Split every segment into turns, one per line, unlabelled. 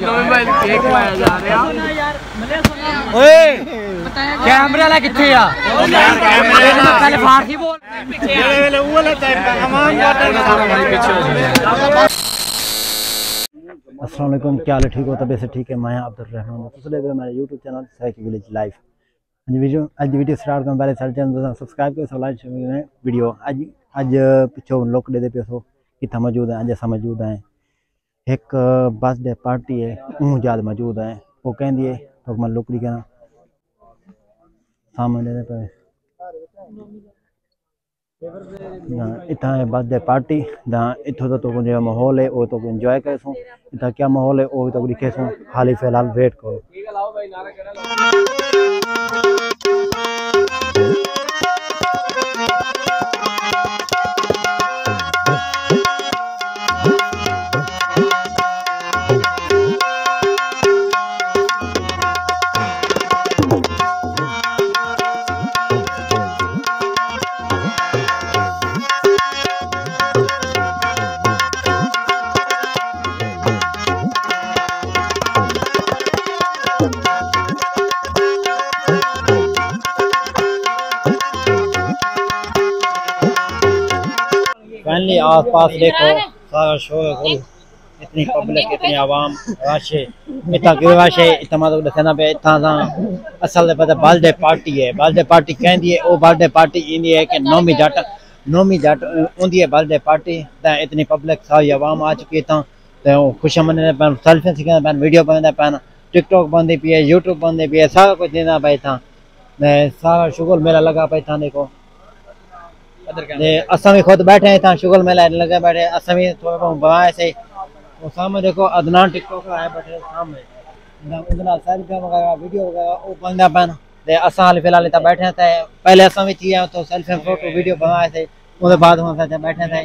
ਤੇਰੇ ਵਚਨਾਂ ਤੋਂ
ਅੱਛੇ ਬੱਚੇ
ਓਏ ਕੈਮਰਾ ਵਾਲਾ ਕਿੱਥੇ ਆ ਕੈਮਰੇ ਨਾਲ ਪਹਿਲੇ ਫਾਰਸੀ ਬੋਲ
अस्सलाम वालेकुम क्या हाल है ठीक हो तबीयत से ठीक है मैं अब्दुल तुस लगे मेरे यूट्यूब चैनल सैक विलेज लाइफ अज वीडियो अज वीडियो स्टार्ट करने पहले सारे चैनल तुम सब्सक्राइब करो लाइक शेयर वीडियो अज अज पिछो लोक दे पियो सो कितना मौजूद है अज अस मौजूद हैं एक बर्थडे पार्टी है ऊँ याद मौजूद है। वो कहती है तो मैं लुक दी कहना सामने पे। इतना है बर्थडे पार्टी। दा इथों तो तो जो माहौल है वो तो एंजॉय करे सो। इतना क्या माहौल है वो तो दिखे सो। हाली फ़िलहाल वेट करो। फाइनली आस पास देखो। सारा शोर गुल इतनी पब्लिक इतनी आवाम रश इतना क्यों रश इतना मतलब दसना पे इतना सा असल ते पता बर्थडे पार्टी है बर्थडे पार्टी कहंदी है वो बर्थडे पार्टी इंदी है कि नौमी जट नौमी जट उंदी है बर्थडे पार्टी ते इतनी पब्लिक सारी आवाम आ चुकी है इतना ते खुश मने पैन सेल्फी सिखा पैन वीडियो बनदा पैन टिकटॉक बनदी पई है यूट्यूब बनदी पई है सारा कुछ देना पे इतना सारा शुगल मेला लगा पे इतना देखो। असां खुद बैठे इतना शुगल मेला लगे बैठे असां थोड़ा बहुत बनाए से वो सामने देखो अदनान टिकटॉक आए बैठे सामने। उनके सेल्फी वगैरह वीडियो वगैरह वो बनदा पैन। ते असां हाल फ़िलहाल इतना बैठे ते पहले असां भी किया तो सेल्फी फ़ोटो वीडियो बनाए थे उसके बाद हम असां बैठे थे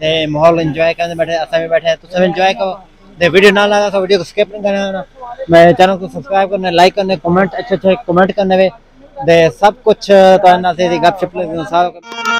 ते माहौल एंजॉय करने बैठे असां भी बैठे तुम एंजॉय करो। ते वीडियो ना लगा तो वीडियो को स्किप नहीं करना मैं चैनल को सब्सक्राइब करने लाइक करने कमेंट अच्छे अच्छे कमेंट करने वे। ते सब कुछ तो ना से गपशप सारा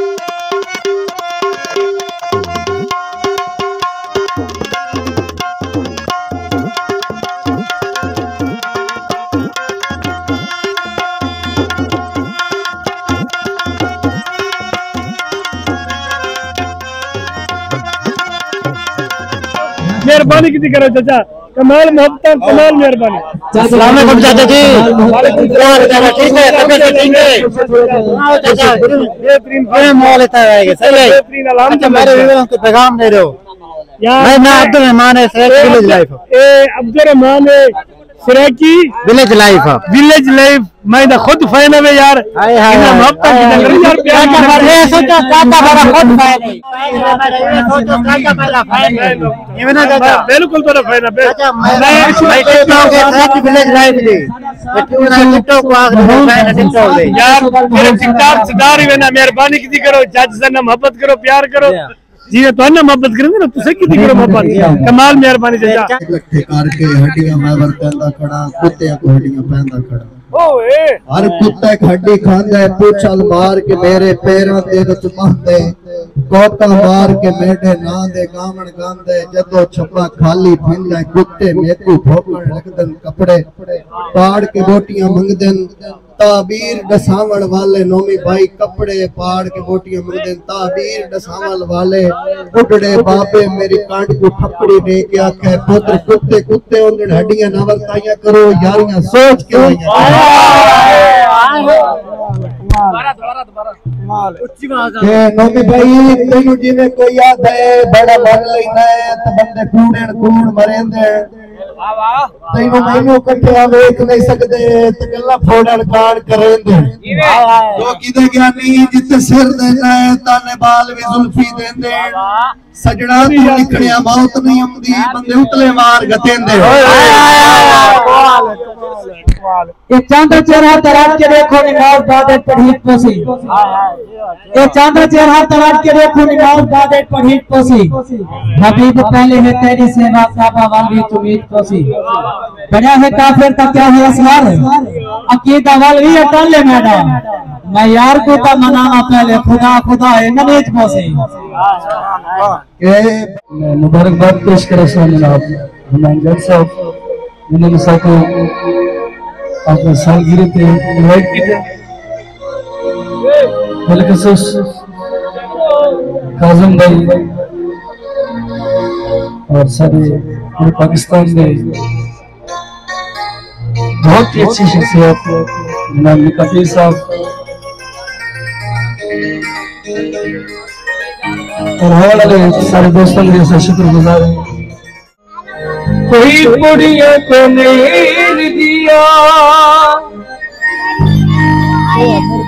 मेहरबानी की करो चाचा। कमाल मोहब्बत कमाल मेहरबानी।
चाचा जी ठीक है तबीयत ठीक है हाँ चाचा।
बेहतरीन
माहौल इतना रहेगा सही है। अच्छा मेरे व्यूअर्स को पैगाम दे रहे हो मैं मैं अब्दुल रहमान है। Select village life.
ए Abdul Rahman Saraiki
village life
village life मैं तो खुद फ़ैन है यार। बिल्कुल तेरा फ़ैन है
मैं मैं टिकटॉक के सैक विलेज लाइफ दी तू फ़ैन है
यार मेरे टिकटॉक सुधार ही ना मेहरबानी करो। चाचा से ना मोहब्बत करो प्यार करो। जी तो ना मोहब्बत करेंगे ना तुसे कितनी करो मोहब्बत? कमाल मेहरबानी चाचा
करके हड्डियाँ मैं भर पैंदा खड़ा कुत्ते को हड्डियाँ पैंदा खड़ा।
ओए।
हर कुत्ता एक हड्डी खांदा है पूछल मार के मेरे पैरों दे तो महदे कोता मार के बैठे ना दे गामण गांदे। जदो छपा खाली फिंदा कुत्ते मेकू भोक लगदन कपड़े। पाड़ के बोटियाँ मंगदन। ताबीर डसावण वाले नोमी भाई कपड़े पाड़ के बोटियाँ मंगदे ताबीर डसावण वाले उठड़े बाबे मेरी कांड को ठपड़ी दे के आखे पुत्र कुत्ते कुत्ते उन हड्डियाँ ना वरताइयाँ करो, यारियाँ सोच के नोमी भाई, तेन जिम्मे कोई याद है, बड़ा मन लेना है तो बंदे कूड़े कूड़ मरेंदे ਤੈਨੂੰ ਮੈਨੂੰ ਇਕੱਠਿਆਂ ਵੇਖ ਨਹੀਂ ਸਕਦੇ ਤੇ ਗੱਲਾਂ ਫੋੜਣ ਕਾਣ ਕਰੇਂਦੇ ਜੋ ਕਿਤੇ ਗਿਆਨੀ ਜਿੱਤੇ ਸਿਰ ਦੇਣਾ ਹੈ ਤਾਨੇ ਬਾਲ ਵੀ ਜ਼ੁਲਫੀ ਦੇਂਦੇ ਸਜਣਾ ਤੂੰ ਨਿਕਲਿਆ ਮੌਤ ਨਹੀਂ ਆਉਂਦੀ ਬੰਦੇ ਉਤਲੇ ਮਾਰ ਗਤੇਂਦੇ
ये चाँद चेहरा तराट के देखो निगाह दादे पढ़ी पोसी ये चाँद चेहरा तराट के देखो निगाह दादे पढ़ी पोसी हबीब पहले है तेरी सेवा काबा वाली उम्मीद पोसी बड़ा है काफिर का क्या है असवार अकीदा वाली है टल्ले मैडम मैं यार को तो मनाना पहले खुदा खुदा है ननीत पोसी
मुबारकबाद पेश करे सर जनाब हुमायूं जट साहब उन्होंने साको अपने सालगिरह पे इनवाइट किया। बलखसूस काजम भाई और सारे पूरे पाकिस्तान में बहुत ही अच्छी शख्सियत जनाब कबीर साहब। और हवा वाले सारे दोस्तों के लिए शुक्रगुजार हैं। कोई कुड़िया को नेर दिया।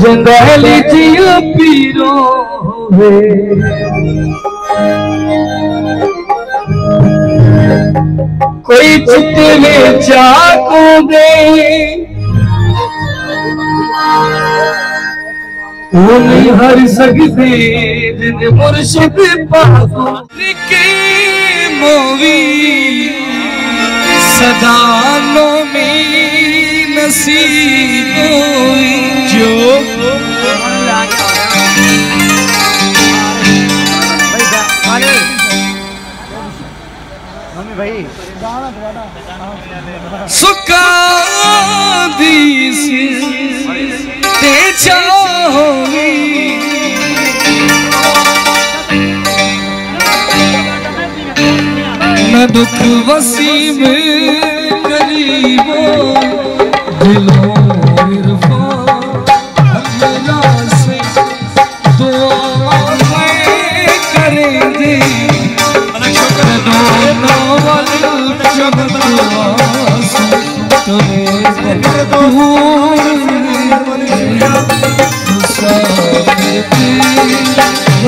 जंगाली जिया पीरो वे कोई चितले चाको दे। वो नहीं हर सकते जिन मुर्शिद पाको
के मोवी। सदानों में नसीबों जो सुका न दुख वसीम गरीबों दिलों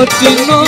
मुसाफिर वतनों